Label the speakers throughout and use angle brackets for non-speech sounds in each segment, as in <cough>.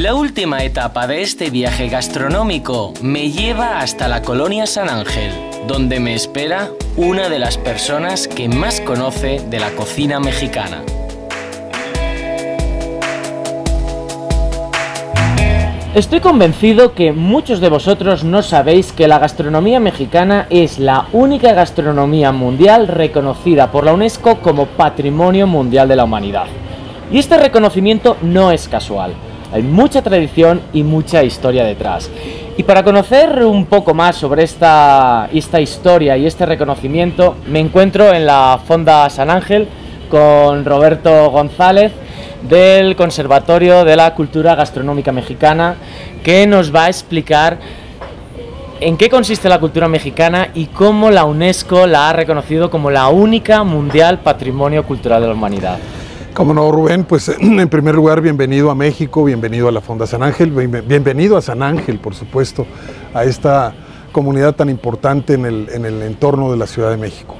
Speaker 1: La última etapa de este viaje gastronómico me lleva hasta la colonia San Ángel, donde me espera una de las personas que más conoce de la cocina mexicana.
Speaker 2: Estoy convencido que muchos de vosotros no sabéis que la gastronomía mexicana es la única gastronomía mundial reconocida por la UNESCO como Patrimonio Mundial de la Humanidad. Y este reconocimiento no es casual. Hay mucha tradición y mucha historia detrás. Y para conocer un poco más sobre esta, esta historia y este reconocimiento, me encuentro en la Fonda San Ángel con Roberto González, del Conservatorio de la Cultura Gastronómica Mexicana, que nos va a explicar en qué consiste la cultura mexicana y cómo la UNESCO la ha reconocido como la única mundial patrimonio cultural de la humanidad.
Speaker 3: Como no, Rubén, pues <clears throat> en primer lugar, bienvenido a México, bienvenido a la Fonda San Ángel, bienvenido a San Ángel, por supuesto, a esta comunidad tan importante en el, en el entorno de la Ciudad de México.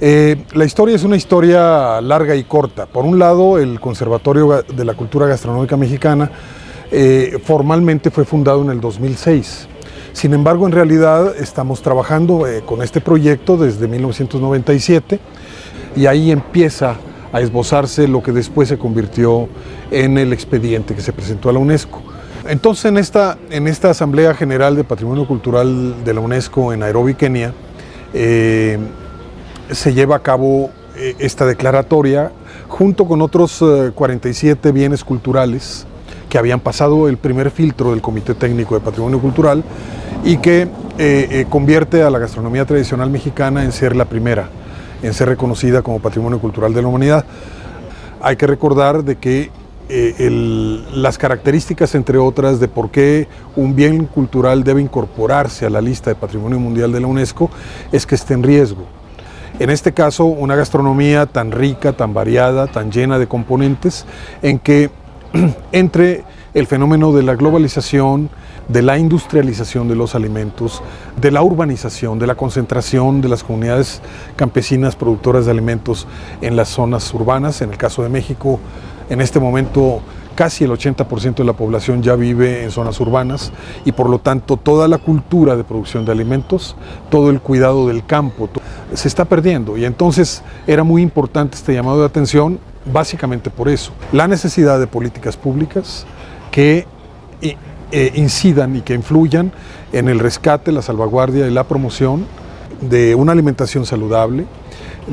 Speaker 3: Eh, la historia es una historia larga y corta. Por un lado, el Conservatorio de la Cultura Gastronómica Mexicana eh, formalmente fue fundado en el 2006. Sin embargo, en realidad estamos trabajando eh, con este proyecto desde 1997 y ahí empieza a esbozarse lo que después se convirtió en el expediente que se presentó a la UNESCO. Entonces, en esta, en esta Asamblea General de Patrimonio Cultural de la UNESCO en Nairobi, Kenia, se lleva a cabo eh, esta declaratoria junto con otros 47 eh, bienes culturales que habían pasado el primer filtro del Comité Técnico de Patrimonio Cultural y que eh, convierte a la gastronomía tradicional mexicana en ser la primera, en ser reconocida como Patrimonio Cultural de la Humanidad. Hay que recordar de que las características, entre otras, de por qué un bien cultural debe incorporarse a la lista de Patrimonio Mundial de la UNESCO es que esté en riesgo. En este caso, una gastronomía tan rica, tan variada, tan llena de componentes, en que <clears throat> entre el fenómeno de la globalización, de la industrialización de los alimentos, de la urbanización, de la concentración de las comunidades campesinas productoras de alimentos en las zonas urbanas. En el caso de México, en este momento casi el 80% de la población ya vive en zonas urbanas y por lo tanto toda la cultura de producción de alimentos, todo el cuidado del campo se está perdiendo y entonces era muy importante este llamado de atención básicamente por eso, la necesidad de políticas públicas que eh, incidan y que influyan en el rescate, la salvaguardia y la promoción de una alimentación saludable,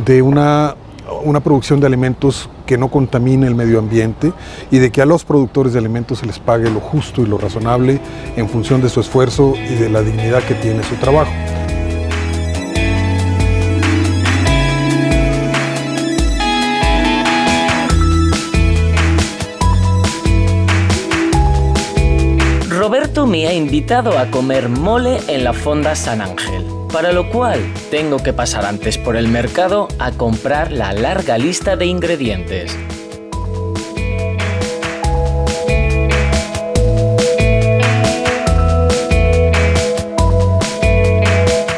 Speaker 3: de una una producción de alimentos que no contamine el medio ambiente y de que a los productores de alimentos se les pague lo justo y lo razonable en función de su esfuerzo y de la dignidad que tiene su trabajo.
Speaker 1: Me ha invitado a comer mole en la Fonda San Ángel para lo cual tengo que pasar antes por el mercado a comprar la larga lista de ingredientes.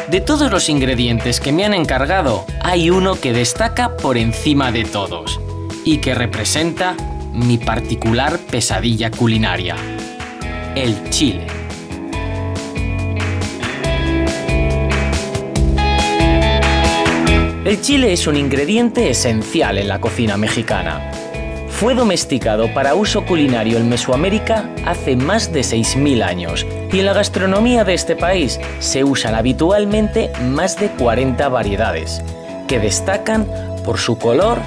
Speaker 1: De todos los ingredientes que me han encargado, hay uno que destaca por encima de todos y que representa mi particular pesadilla culinaria, el chile. El chile es un ingrediente esencial en la cocina mexicana. Fue domesticado para uso culinario en Mesoamérica hace más de 6.000 años y en la gastronomía de este país se usan habitualmente más de 40 variedades, que destacan por su color,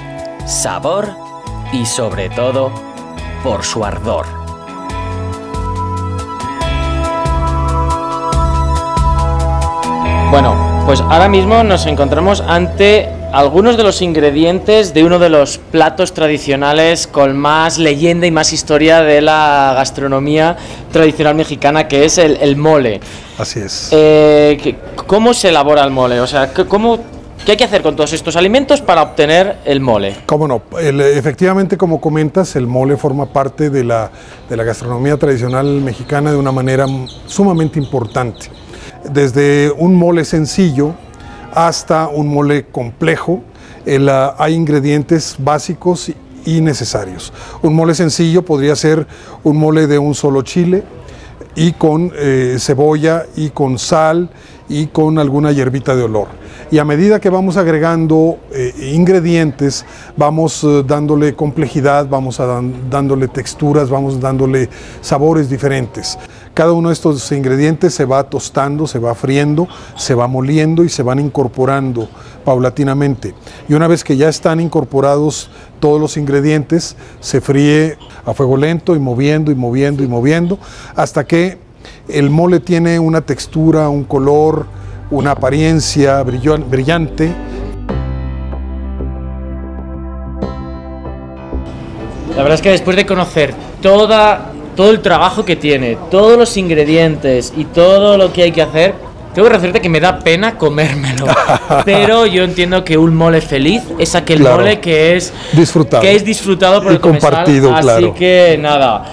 Speaker 1: sabor y sobre todo por su ardor.
Speaker 2: Bueno, pues ahora mismo nos encontramos ante algunos de los ingredientes de uno de los platos tradicionales con más leyenda y más historia de la gastronomía tradicional mexicana, que es el, mole.
Speaker 3: Así es.
Speaker 2: Eh, ¿Cómo se elabora el mole? O sea, ¿cómo, ¿qué hay que hacer con todos estos alimentos para obtener el mole?
Speaker 3: Cómo no. efectivamente, como comentas, el mole forma parte de la, de la gastronomía tradicional mexicana de una manera sumamente importante desde un mole sencillo hasta un mole complejo. hay ingredientes básicos y necesarios. Un mole sencillo podría ser un mole de un solo chile y con eh, cebolla y con sal y con alguna hierbita de olor. Y a medida que vamos agregando eh, ingredientes, vamos eh, dándole complejidad, vamos dándole texturas, vamos dándole sabores diferentes. Cada uno de estos ingredientes se va tostando, se va friendo, se va moliendo y se van incorporando paulatinamente. Y una vez que ya están incorporados todos los ingredientes, se fríe a fuego lento y moviendo y moviendo y moviendo hasta que el mole tiene una textura, un color, una apariencia brillante.
Speaker 2: La verdad es que después de conocer toda, todo el trabajo que tiene, todos los ingredientes y todo lo que hay que hacer, tengo que decirte que me da pena comérmelo. <laughs> pero yo entiendo que un mole feliz es aquel mole que es
Speaker 3: disfrutado,
Speaker 2: que es disfrutado por el compartido, Así que nada.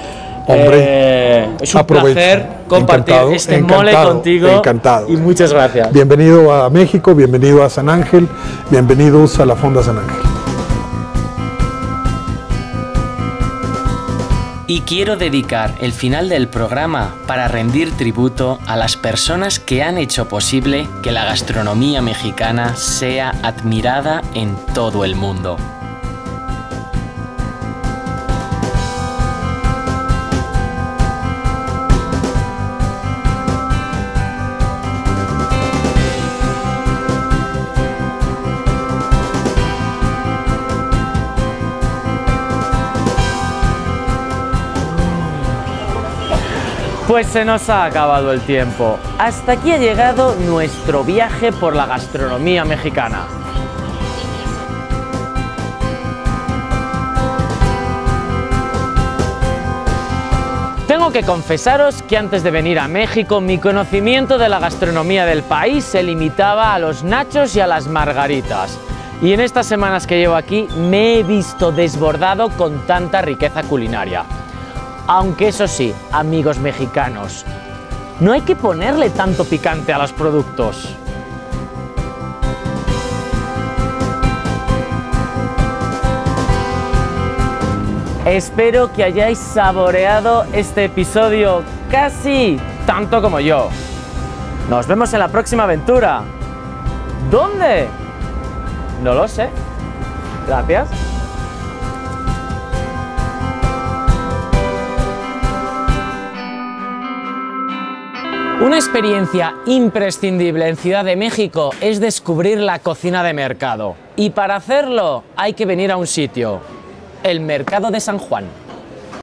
Speaker 3: Hombre, eh,
Speaker 2: es un placer compartir este mole contigo.
Speaker 3: Encantado.
Speaker 2: Y muchas gracias.
Speaker 3: Bienvenido a México, bienvenido a San Ángel, bienvenidos a la Fonda San Ángel.
Speaker 1: Y quiero dedicar el final del programa para rendir tributo a las personas que han hecho posible que la gastronomía mexicana sea admirada en todo el mundo.
Speaker 2: Pues se nos ha acabado el tiempo. Hasta aquí ha llegado nuestro viaje por la gastronomía mexicana. Tengo que confesaros que antes de venir a México mi conocimiento de la gastronomía del país se limitaba a los nachos y a las margaritas. Y en estas semanas que llevo aquí me he visto desbordado con tanta riqueza culinaria. Aunque eso sí, amigos mexicanos, no hay que ponerle tanto picante a los productos. Espero que hayáis saboreado este episodio casi tanto como yo. Nos vemos en la próxima aventura. ¿Dónde? No lo sé. Gracias. Una experiencia imprescindible en Ciudad de México es descubrir la cocina de mercado. Y para hacerlo hay que venir a un sitio, el Mercado de San Juan.